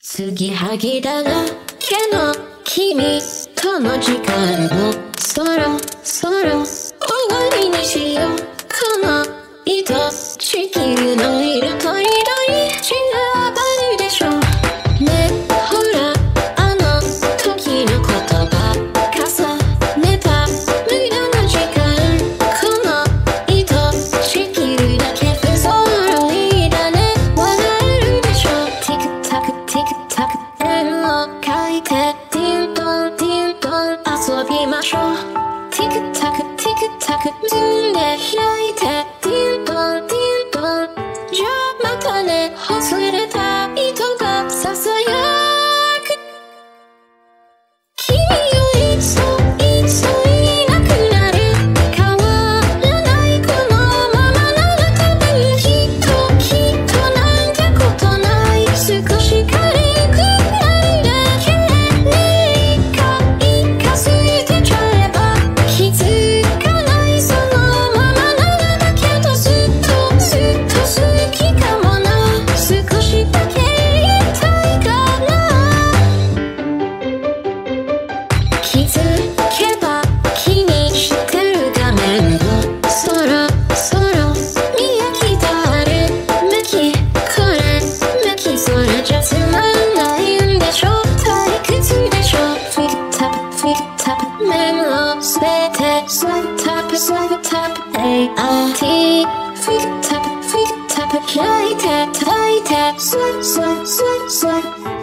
継ぎはぎだらけの君との時間をそろそろ終わりにしようこの糸地球のいるとりどり違う I I T Freak tap freak tap Light tap tight tap Sweat sweat sweat sweat」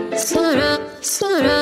「そらそら」